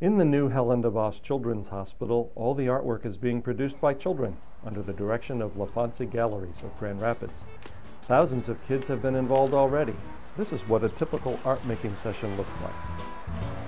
In the new Helen DeVos Children's Hospital, all the artwork is being produced by children under the direction of La LaFontsee Galleries of Grand Rapids. Thousands of kids have been involved already. This is what a typical art making session looks like.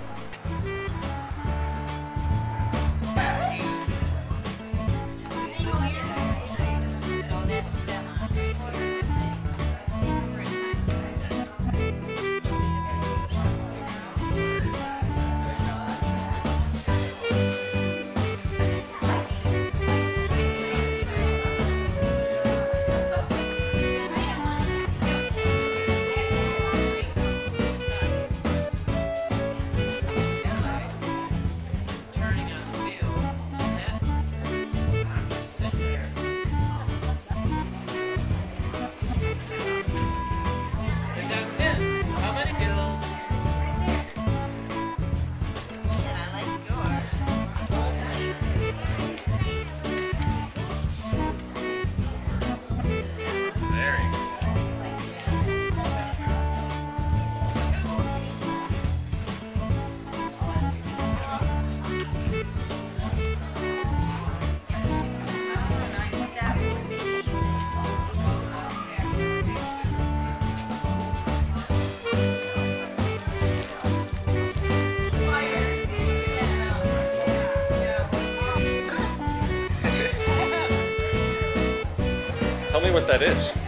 Tell me what that is.